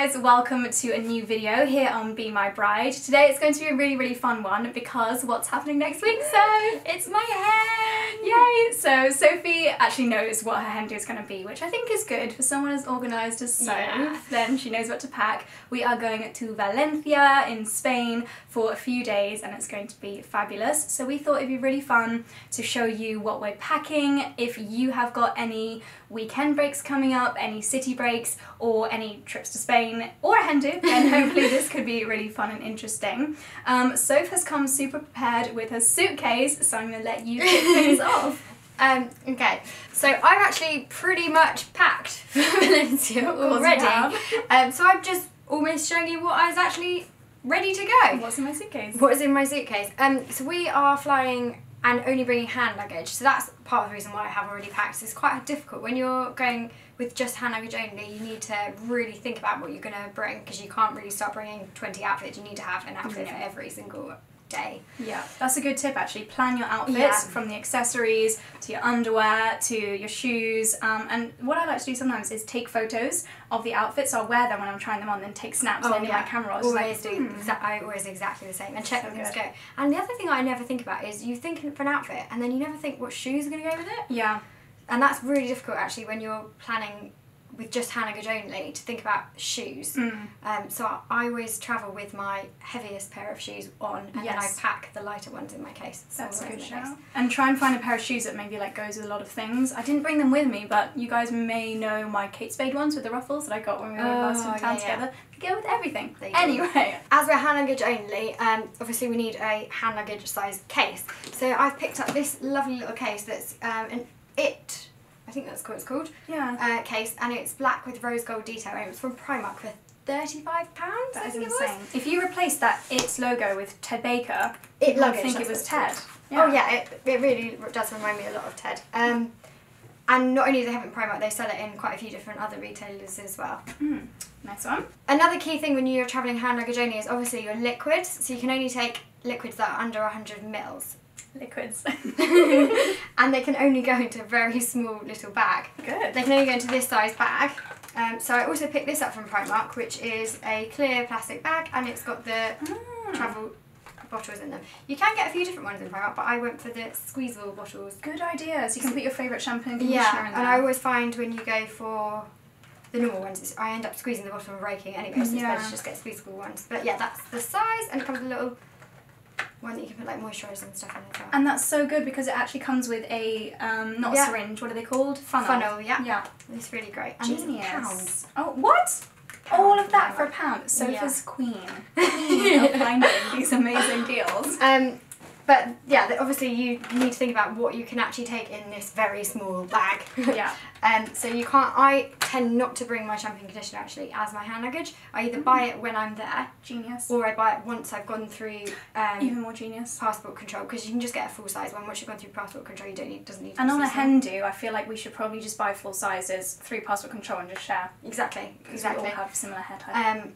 guys, welcome to a new video here on Be My Bride. Today it's going to be a really really fun one because what's happening next week so It's my hen! yay! So Sophie actually knows what her hen do is going to be which I think is good for someone as organised as so. Yeah. Then she knows what to pack. We are going to Valencia in Spain for a few days and it's going to be fabulous. So we thought it'd be really fun to show you what we're packing. If you have got any weekend breaks coming up, any city breaks or any trips to Spain or a hen do, then hopefully this could be really fun and interesting. Um, Soph has come super prepared with her suitcase so I'm going to let you kick things off. Um, okay, so I've actually pretty much packed for Valencia already. Um, so I'm just almost showing you what I was actually ready to go. What's in my suitcase? What is in my suitcase? Um, so we are flying and only bringing hand luggage. So that's part of the reason why I have already packed. It's quite difficult when you're going with just hand luggage only. You need to really think about what you're going to bring because you can't really start bringing 20 outfits. You need to have an outfit Yeah. for every single day. Yeah, that's a good tip actually. Plan your outfits Yeah. from the accessories to your underwear to your shoes. Um, and what I like to do sometimes is take photos of the outfits. I'll wear them when I'm trying them on, then take snaps and then in my camera. I'll always like, do. hmm. I always exactly the same and check So things good. go. And the other thing I never think about is you think for an outfit and then you never think what shoes are going to go with it. Yeah, And that's really difficult actually when you're planning with just hand luggage only to think about shoes. Mm. Um, so I, I always travel with my heaviest pair of shoes on, and then I pack the lighter ones in my case. So that's a good in my case. shout. And try and find a pair of shoes that maybe like goes with a lot of things. I didn't bring them with me, but you guys may know my Kate Spade ones with the ruffles that I got when we were last Oh, in town yeah, together. They go with everything. They do. Anyway, As we're hand luggage only, um, obviously we need a hand luggage size case. So I've picked up this lovely little case that's um, an It, I think that's what it's called, yeah. uh, case, and it's black with rose gold detail, and it was from Primark for thirty-five pounds. That I is insane. If you replace that It's logo with Ted Baker, It would think it was Ted. Oh yeah, it, it really does remind me a lot of Ted. Um, and not only do they have it in Primark, they sell it in quite a few different other retailers as well. Mm, nice one. Another key thing when you're travelling hand luggage only is obviously your liquids. So you can only take liquids that are under 100 mils. Liquids. and they can only go into a very small little bag. Good. They can only go into this size bag. Um, so I also picked this up from Primark, which is a clear plastic bag and it's got the Mm. travel bottles in them. You can get a few different ones in Primark, but I went for the squeezable bottles. Good idea. So you can put your favourite shampoo and conditioner Yeah, in and. I always find when you go for the normal ones, it's, I end up squeezing the bottom and raking anyway, so it's Yeah. better to just get squeezable ones. But yeah, that's the size, and it comes with a little one that you can put like moisturiser and stuff in as well. and that's so good because it actually comes with a um, not Yeah. a syringe. What are they called? Funnel. Funnel, yeah. Yeah. It's really great. And. Genius. Oh, what? All of that for a pound. Sofa's queen. Queen of finding these amazing deals. Um, but yeah, obviously you need to think about what you can actually take in this very small bag. Yeah. Um, so you can't. I tend not to bring my shampoo and conditioner actually as my hand luggage. I either buy it when I'm there, Genius. or I buy it once I've gone through um, Even more genius. passport control because you can just get a full size one. Once you've gone through passport control, you don't need doesn't need. To And on a do, I feel like we should probably just buy full sizes through passport control and just share. Exactly. Exactly. we all have similar hair type. Um,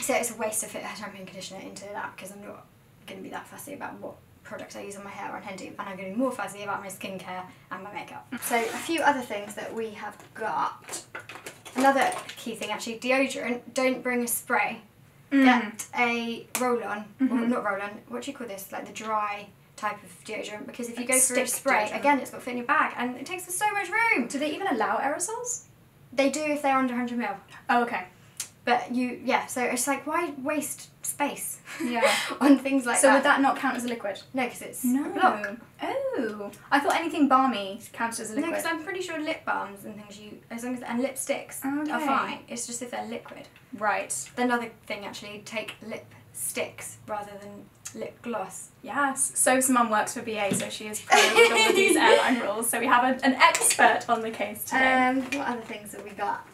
so it's a waste to fit a shampoo and conditioner into that because I'm not going to be that fussy about what products I use on my hair on hen do, and I'm going to be more fussy about my skincare and my makeup. So a few other things that we have got. Another key thing actually, deodorant. Don't bring a spray. Mm. Get a roll-on, or Mhm. not roll-on. What do you call this? Like the dry type of deodorant because if you Like go for a spray, deodorant. again, it's got to fit in your bag and it takes up so much room. Do they even allow aerosols? They do if they're under 100 ml. Oh, okay. But you, yeah, so it's like, why waste space Yeah. on things like so that? So would that not count as a liquid? No, because it's No. block. Oh. I thought anything balmy counts as a liquid. No, because I'm pretty sure lip balms and things you, as long as, and lipsticks Okay. are fine. It's just if they're liquid. Right. Another thing actually, take lip sticks rather than lip gloss. Yes. Soph's mum works for BA, so she is familiar with all of these airline rules. So we have a, an expert on the case today. Um, what other things have we got?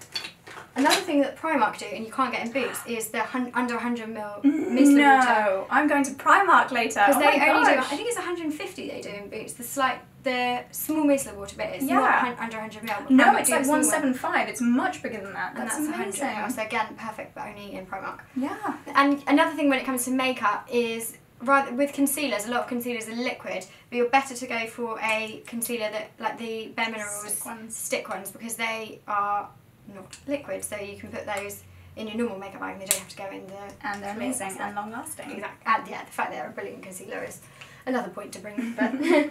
Another thing that Primark do, and you can't get in Boots, is the hun- under 100 ml micellar mm, water. no, I'm going to Primark later. Because oh they my only do, I think it's 150 they do in Boots. The slight, the small micellar water bit is Yeah. not hun- under 100 ml. but No, Primark it's like small one. 175. It's much bigger than that. And That's, that's, amazing. 100 ml. So again, perfect, but only in Primark. Yeah. And another thing when it comes to makeup is rather with concealers, a lot of concealers are liquid, but you're better to go for a concealer that like the Bare Minerals Stick ones. stick ones because they are not liquid, so you can put those in your normal makeup bag and they don't have to go in the. And they're amazing and long lasting. Exactly. And yeah, the fact they're a brilliant concealer is another point to bring. But um,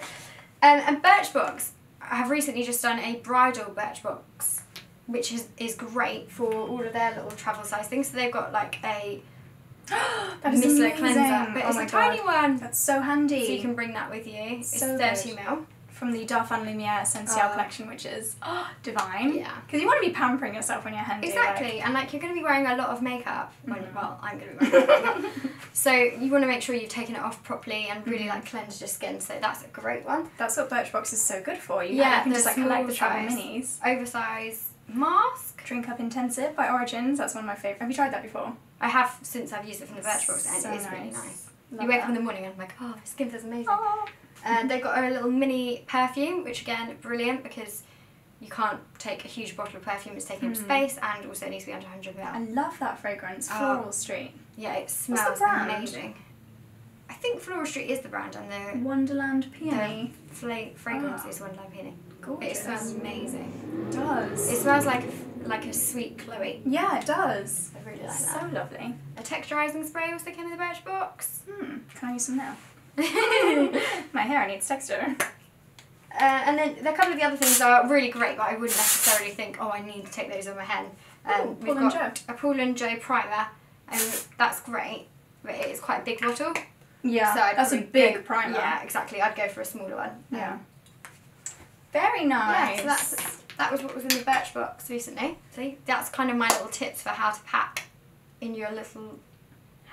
and Birchbox I have recently just done a bridal Birchbox, which is is great for all of their little travel size things. So they've got like a that is amazing. cleanser, but oh it's my a tiny one, That's so handy. so you can bring that with you. It's So thirty good. mil. From the Darphin Lumiere Essential Oh. collection, which is divine. Yeah. Because you want to be pampering yourself when you're handy. Exactly, and like you're going to be wearing a lot of makeup. When, Mhm. Well, I'm going to be wearing a lot of makeup. So you want to make sure you've taken it off properly and really Mhm. like cleansed your skin. So that's a great one. That's what Birchbox is so good for. You, Yeah, you can just like collect the travel minis. Overnight mask. Drink Up Intensive by Origins. That's one of my favourite. Have you tried that before? I have since I've used it from the Birchbox and So it's really nice. Love you wake up in the morning and I'm like, oh, my skin feels amazing. Oh. And they've got a little mini perfume, which again, brilliant because you can't take a huge bottle of perfume, it's taking up Mhm. space and also it needs to be under 100 ml. I love that fragrance. Oh. Floral Street. yeah, it smells amazing. I think Floral Street is the brand and the, Wonderland Peony. the fla- fragrance Ah. is Wonderland Peony. Gorgeous. It smells amazing. It does. It smells like a, like a sweet Chloe. yeah, it does. I really like so that. lovely. A texturizing spray also came in the Birchbox. Hmm. Can I use some now? Uh, My hair needs texture. and then a couple of the other things are really great, but I wouldn't necessarily think, oh, I need to take those on my hand. Um, Ooh, we've Paul and got a Paul and Joe primer, and that's great, but it is quite a big bottle. Yeah, so I'd that's a big go- primer. Yeah, exactly. I'd go for a smaller one. Um, Yeah. Very Yeah, nice. so that's that was what was in the Birchbox recently. See, that's kind of my little tips for how to pack in your little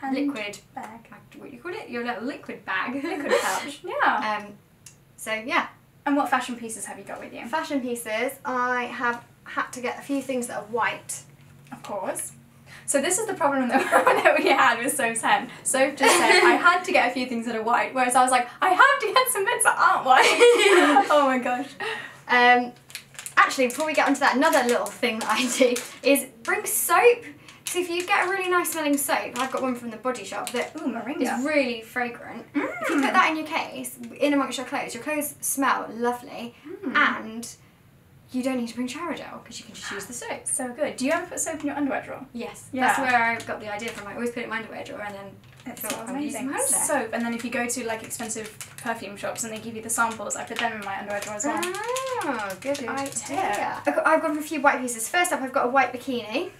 Hand liquid bag. what do you call it? Your little liquid bag. Liquid pouch. Yeah. um, so yeah, And what fashion pieces have you got with you? fashion pieces. I have had to get a few things that are white. Of course. So this is the problem that, we had with Soph's hen. Soph just said, I had to get a few things that are white, whereas I was like, I have to get some bits that aren't white. oh my gosh. Um, actually, before we get onto that, another little thing that I do is bring soap. So if you get a really nice smelling soap, I've got one from the Body Shop that Ooh, is really fragrant. If you Mm. put that in your case, in amongst your clothes, your clothes smell lovely, Mm. and you don't need to bring shower gel because you can just use the soap. So good. Do you ever put soap in your underwear drawer? Yes, Yeah. that's where I got the idea from. I always put it in my underwear drawer and then It smells amazing. Soap, and then if you go to like expensive perfume shops and they give you the samples, I put them in my underwear drawer as well. Oh, good, idea. I've got, I've got a few white pieces. First up, I've got a white bikini.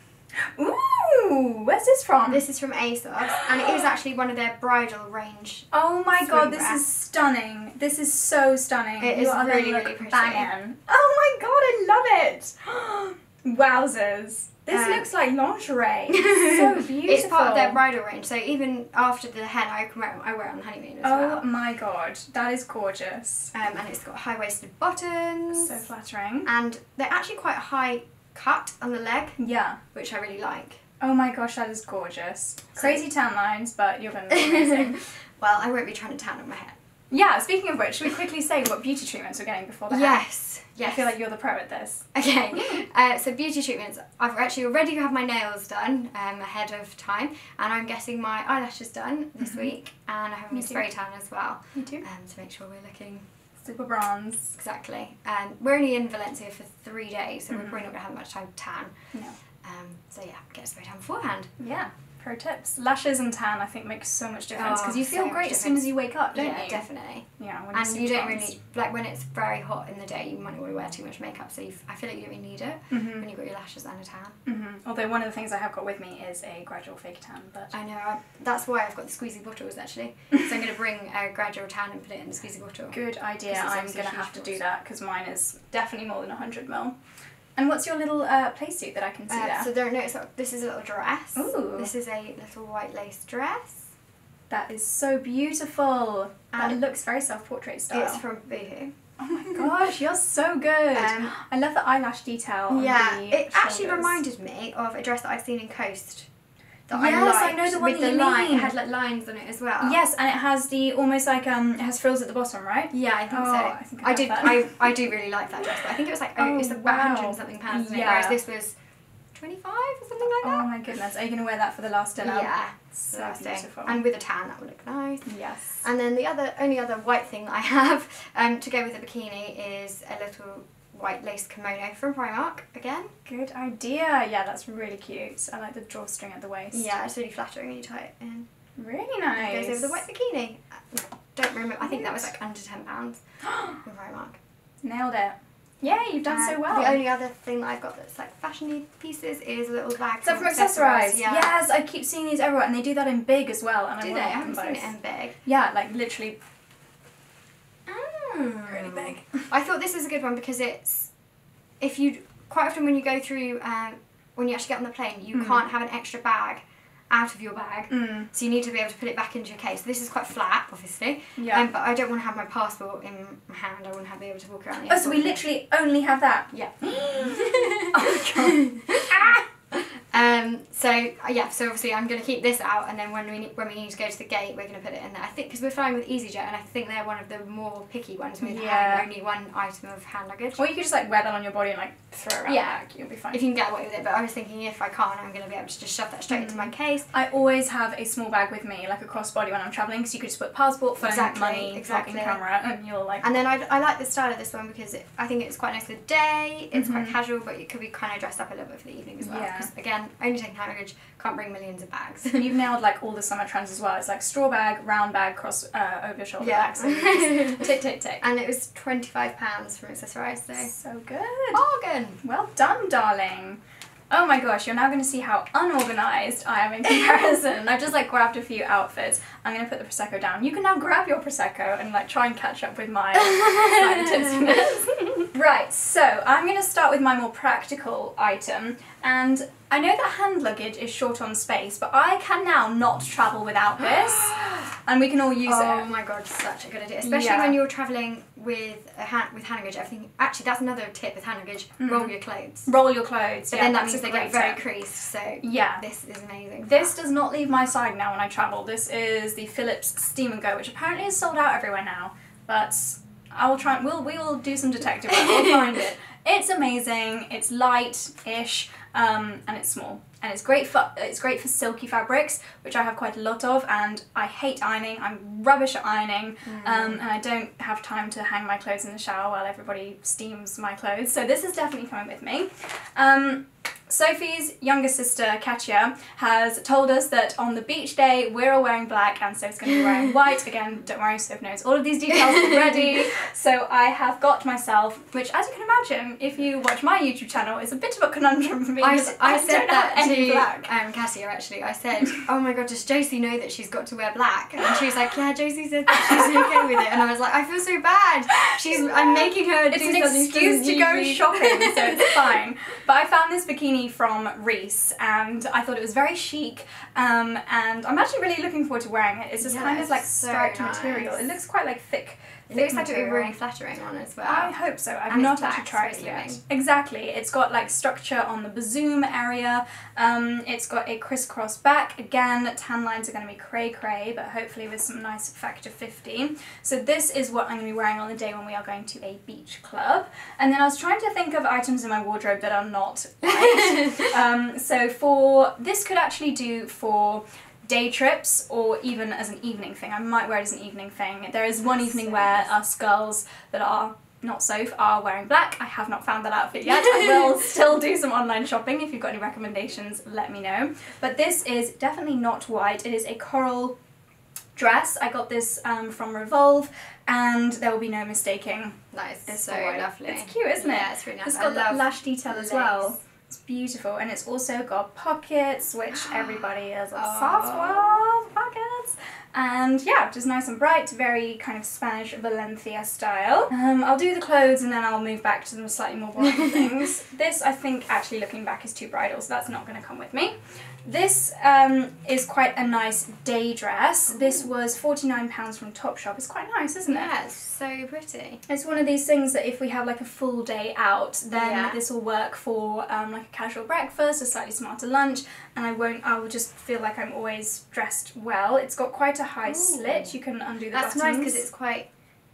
Ooh, where's this from? This is from ASOS, and it is actually one of their bridal range. Oh my god, this is stunning. This is so stunning. It You is really, really pretty. banging. Oh my god, I love it. Wowzers. This Um, looks like lingerie. so beautiful. It's part of their bridal range, so even after the hen, I can wear it, I wear it on honeymoon as Oh well. my god, that is gorgeous. Um, and it's got high waisted bottoms, So flattering. and they're actually quite high cut on the leg, Yeah. which I really like. Oh my gosh, that is gorgeous. Crazy tan lines, but you're gonna look amazing. well, I won't be trying to tan on my hair. yeah, speaking of which, should we quickly say what beauty treatments we're getting before the hair? Yes, yes. I feel like you're the pro at this. Okay, uh, so beauty treatments. I've actually already had my nails done um, ahead of time, and I'm getting my eyelashes done this Mhm. week, and I have my spray tan as well, Me too. um, to make sure we're looking Super bronze. exactly. Um, we're only in Valencia for three days, so we're Mhm. probably not gonna have much time to tan. No. Um, so yeah, get a spray tan beforehand. Yeah. Pro tips. Lashes and tan, I think, makes so much difference because Oh, you feel so great as soon as you wake up, don't yeah, you? definitely. Yeah, when And you don't really like when it's very hot in the day. You might not want to wear too much makeup, so I feel like you don't really need it Mhm. when you've got your lashes and a tan. Mhm. Although one of the things I have got with me is a gradual fake tan, but I know. I, that's why I've got the squeezy bottles actually. so I'm going to bring a gradual tan and put it in the squeezy bottle. good idea. I'm gonna have to do that because mine is definitely more than 100 mil. And what's your little uh, play suit that I can see Uh, there? so there, no, it's not, this is a little dress. Ooh. This is a little white lace dress. that is so beautiful. That And looks very self-portrait style. It's from Boohoo. oh my gosh, you're so good. Um, I love the eyelash detail. On yeah, the it actually reminded me of a dress that I've seen in Coast. That Yes, I, I know the one with that the you line. mean. It had like lines on it as well. Yes, and it has the almost like um, it has frills at the bottom, right? Yeah, I think Oh, so. I think I I did. I, I do really like that dress, but I think it was like oh, Oh, it's about wow. hundred and something pounds, it? Yeah. whereas this was twenty five or something like that. Oh my goodness, are you gonna wear that for the last dinner? Yeah, so beautiful. And with a tan, that would look nice. yes. And then the other only other white thing that I have um, to go with the bikini is a little white lace kimono from Primark again. Good idea. Yeah, that's really cute. I like the drawstring at the waist. Yeah, it's really flattering when you tie it in. Really nice. It goes over the white bikini. I don't remember. I think that was like under ten pounds from Primark. Nailed it. Yeah, you've done Uh, so well. The only other thing that I've got that's like fashiony pieces is a little bag. so from Accessorize. Yeah. Yes, I keep seeing these everywhere, and they do that in big as well. And I Do they? I haven't seen it in big. Yeah, like literally Mm. really big. I thought this was a good one because it's if you quite often when you go through um, when you actually get on the plane you Mm. can't have an extra bag out of your bag Mm. so you need to be able to put it back into your case. This is quite flat, obviously. Yeah. Um, but I don't want to have my passport in my hand. I want to be able to walk around. The oh, so we literally only have that. Yeah. oh god. ah! Um, so uh, yeah, so obviously I'm going to keep this out, and then when we need, when we need to go to the gate, we're going to put it in there. I think because we're flying with EasyJet, and I think they're one of the more picky ones with Yeah. only one item of hand luggage. Or you could just like wear that on your body and like throw it around Yeah. back. You'll be fine. If you can get away with it, but I was thinking if I can't, I'm going to be able to just shove that straight into Mm. my case. I always have a small bag with me, like a crossbody when I'm traveling, because you could just put passport, phone, Exactly, money, exactly. fucking camera, and you're like. And then I, I like the style of this one because it, I think it's quite nice for the day. It's quite Mhm. casual, but it could be kind of dressed up a little bit for the evening as well. Yeah. Because again, only take hand luggage, can't bring millions of bags. You've nailed like all the summer trends as well. It's like straw bag, round bag, cross uh, over your shoulder Yeah. bag. So tick, tick, tick. and it was twenty five pounds from Accessorize, so So good. bargain. Well done, darling. Oh my gosh, you're now going to see how unorganized I am in comparison. I've just like grabbed a few outfits. I'm going to put the prosecco down. You can now grab your prosecco and like try and catch up with my tipsiness. Right, so I'm going to start with my more practical item, and I know that hand luggage is short on space, but I can now not travel without this, and we can all use oh it. Oh my god, such a good idea. Especially Yeah. when you're travelling with a hand with hand luggage. Everything actually that's another tip with hand luggage. Mm. Roll your clothes. Roll your clothes. But yeah, then that means they get very tip. creased. So Yeah. this is amazing. This does not leave my side now when I travel. This is the Philips Steam and Go, which apparently is sold out everywhere now. But I will try. We'll we will do some detective work. We'll find it. It's amazing. It's light-ish, um, and it's small. And it's great for it's great for silky fabrics, which I have quite a lot of. And I hate ironing. I'm rubbish at ironing, um, and I don't have time to hang my clothes in the shower while everybody steams my clothes. So this is definitely coming with me. Um, Sophie's younger sister, Katya, has told us that on the beach day we're all wearing black and Sophie's going to be wearing white. Again, don't worry, Sophie knows all of these details already. so I have got myself, which as you can imagine, if you watch my YouTube channel, is a bit of a conundrum for me. I, I don't said that to black. um, Cassia actually. I said, "Oh my god, does Josie know that she's got to wear black?" And she was like, "Yeah, Josie said that she's okay with it." And I was like, "I feel so bad. She's I'm making her It's do an something excuse to go shopping, so it's fine. But I found this bikini from Reiss, and I thought it was very chic. Um, and I'm actually really looking forward to wearing it. It's this Yeah, kind of like so striped nice. material. It looks quite like thick. It looks like it would be really flattering on as well. I hope so. I've And not actually tried it yet. Exactly. It's got like structure on the bazoom area. Um, it's got a crisscross back. Again, tan lines are going to be cray cray, but hopefully with some nice factor 50. So this is what I'm going to be wearing on the day when we are going to a beach club. And then I was trying to think of items in my wardrobe that are not white. um, so for this could actually do for day trips or even as an evening thing. I might wear it as an evening thing. There is one That's evening so where nice. us girls that are not Soph are wearing black. I have not found that outfit yet. I will still do some online shopping. If you've got any recommendations, let me know. But this is definitely not white. It is a coral dress. I got this um, from Revolve and there will be no mistaking nice. It's so lovely. It's cute, isn't it? Yeah, it's really nice. It's I got that lash detail as well. It's beautiful, and it's also got pockets, which everybody is obsessed Oh. Pockets, and yeah, just nice and bright, very kind of Spanish Valencia style. Um, I'll do the clothes, and then I'll move back to the slightly more boring things. This, I think, actually looking back, is too bridal, so that's not going to come with me. This um, is quite a nice day dress. This was £49 from Topshop. It's quite nice, isn't it? Yeah, it's so pretty. It's one of these things that if we have like a full day out, then Yeah. this will work for um, like a casual breakfast, a slightly smarter lunch, and I won't. I will just feel like I'm always dressed well. It's got quite a high Ooh. slit. You can undo the That's buttons. nice because it's quite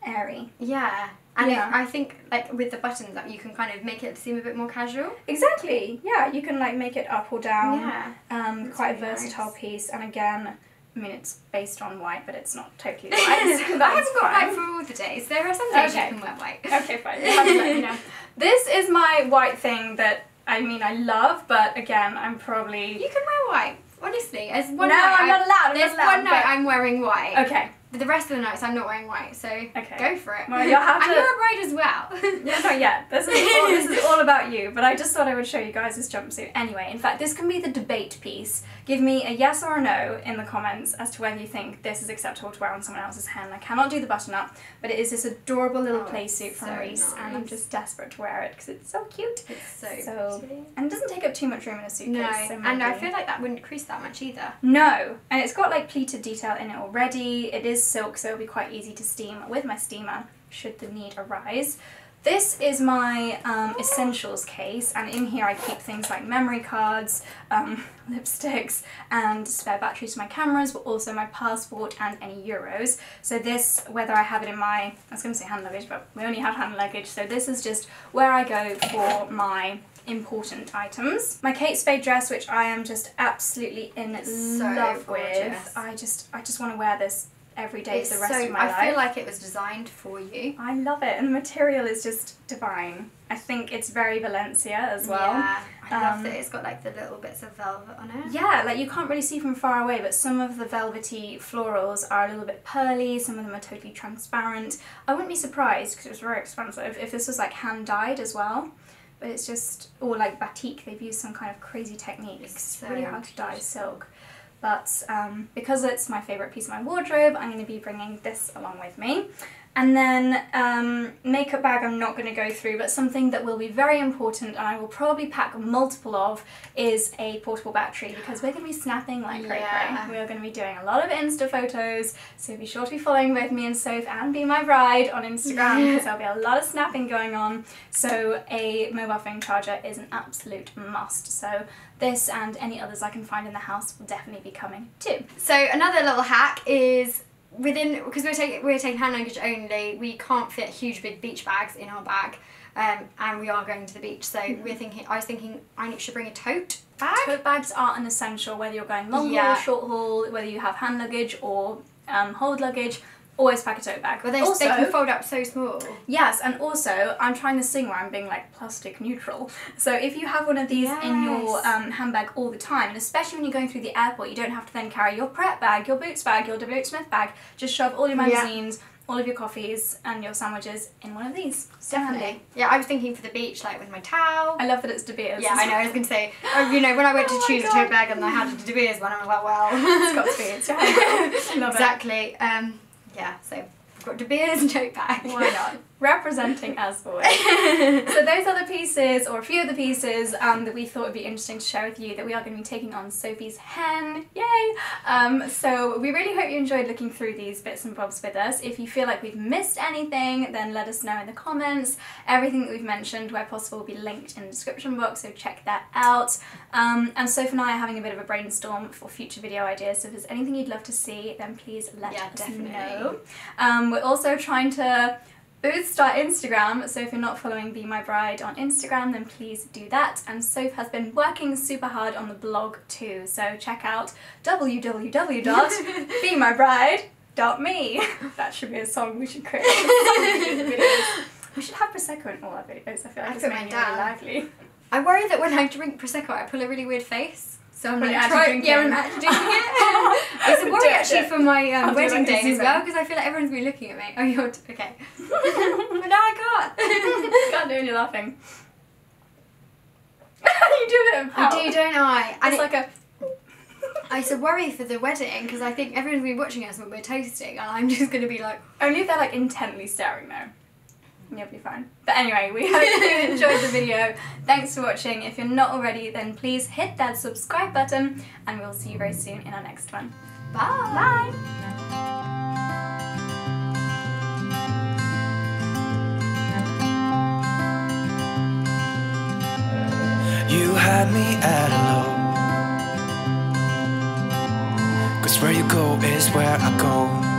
airy. yeah. And Yeah. It, I think like with the buttons that you can kind of make it seem a bit more casual. Exactly. Yeah, you can like make it up or down. Yeah. Um, That's quite a versatile nice. piece, and again, I mean, it's based on white, but it's not totally white. I haven't got white for all the days. There are some days Okay. you can wear white. Okay, fine. You have to let me know. This is my white thing that I mean I love, but again, I'm probably You can wear white. Honestly, as one No, night I'm not allowed, I'm there's not allowed, one night I'm wearing white. okay. But the rest of the nights I'm not wearing white. So Okay. go for it. Well, you'll have and to- you're a bride as well. Yeah, not yet. This is all, this is all about you. But I just thought I would show you guys this jumpsuit anyway. In fact, this can be the debate piece. Give me a yes or a no in the comments as to whether you think this is acceptable to wear on someone else's hand. I cannot do the button up, but it is this adorable little Oh, play suit from so Reiss, and I'm just desperate to wear it because it's so cute. It's so, So- pretty. And it doesn't take up too much room in a suitcase. No, so and I feel like that wouldn't crease that much either. No, and it's got like pleated detail in it already. It is silk, so it'll be quite easy to steam with my steamer should the need arise. This is my um, essentials case, and in here I keep things like memory cards, um, lipsticks, and spare batteries for my cameras, but also my passport and any euros. So this, whether I have it in my, I was going to say hand luggage, but we only have hand luggage, so this is just where I go for my important items. My Kate Spade dress, which I am just absolutely in So love gorgeous. with. I just, I just want to wear this every day It's for the rest so, of my I life. I feel like it was designed for you. I love it, and the material is just divine. I think it's very Valencia as well. Yeah, I love Um, that it's got like the little bits of velvet on it. Yeah, like you can't really see from far away, but some of the velvety florals are a little bit pearly, some of them are totally transparent. I wouldn't be surprised because it was very expensive if this was like hand dyed as well. But it's just, or like batik, they've used some kind of crazy technique. It's It's so really hard to dye silk. But um, because it's my favourite piece of my wardrobe, I'm going to be bringing this along with me. And then um, makeup bag I'm not going to go through, but something that will be very important and I will probably pack multiple of is a portable battery because we're going to be snapping like crazy. Yeah. We are going to be doing a lot of Insta photos, so be sure to be following both me and Soph and Be My Bride on Instagram because there'll be a lot of snapping going on. So a mobile phone charger is an absolute must. So this and any others I can find in the house will definitely be coming too. So another little hack is within because we're taking we're taking hand luggage only. We can't fit huge big beach bags in our bag, um, and we are going to the beach. So Mm-hmm. we're thinking. I was thinking I should bring a tote bag. Tote bags are an essential whether you're going long Yeah. haul, short haul, whether you have hand luggage or um, hold luggage. Always pack a tote bag. But they, also, they can fold up so small. Yes, and also I'm trying this thing where I'm being like plastic neutral. So if you have one of these in your um, handbag all the time, and especially when you're going through the airport, you don't have to then carry your Pret bag, your boots bag, your W. Smith bag. Just shove all your Yeah. magazines, all of your coffees, and your sandwiches in one of these. So handy. Definitely. Yeah, I was thinking for the beach, like with my towel. I love that it's De Beers. yeah, I know. I was going to say, oh, you know, when I went to Oh choose a tote bag and I had a De Beers one, I was like, well, it's got to be. It's your. Love it. exactly. Um, yeah, so I've got De Beers tote bag. Why not? Representing as always. so those are the pieces, or a few of the pieces, um, that we thought would be interesting to share with you that we are going to be taking on Sophie's hen. Yay! Um, so we really hope you enjoyed looking through these bits and bobs with us. If you feel like we've missed anything, then let us know in the comments. Everything that we've mentioned, where possible, will be linked in the description box, so check that out. Um, and Sophie and I are having a bit of a brainstorm for future video ideas, so if there's anything you'd love to see, then please let Yeah, us definitely. know. Um, we're also trying to boost our Instagram, so if you're not following Be My Bride on Instagram, then please do that. And Soph has been working super hard on the blog too, so check out www.bemybride.me. That should be a song we should create. we should have Prosecco in all our videos, I feel like I it's making really lively. I worry that when I drink prosecco, I pull a really weird face. So I'm When like, you're actually try- drinking. yeah, I'm actually drinking it. it's a worry actually for my um, wedding day as well because I feel like everyone's been looking at me. Oh, you're okay, but now I can't. Can't do it you're laughing. you do it. I do, don't I? And It's it- like a. I used to worry for the wedding because I think everyone's been watching us when we're toasting, and I'm just gonna be like, Only if they're like intently staring though. You'll be fine. But anyway, we hope you enjoyed the video. Thanks for watching. If you're not already, then please hit that subscribe button and we'll see you very soon in our next one. bye. Bye! You had me at hello. Cause where you go is where I go.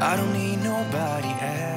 I don't need nobody else.